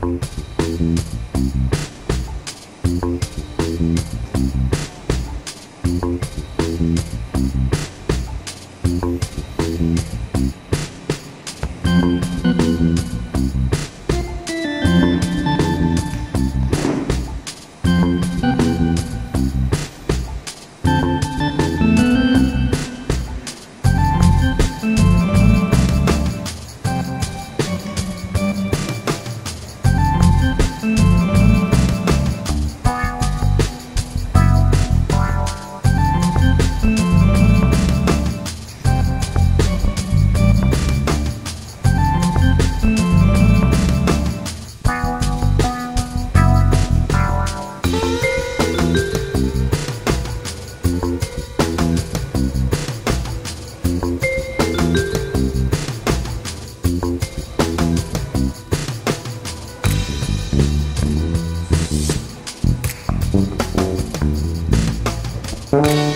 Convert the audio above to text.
Thank Música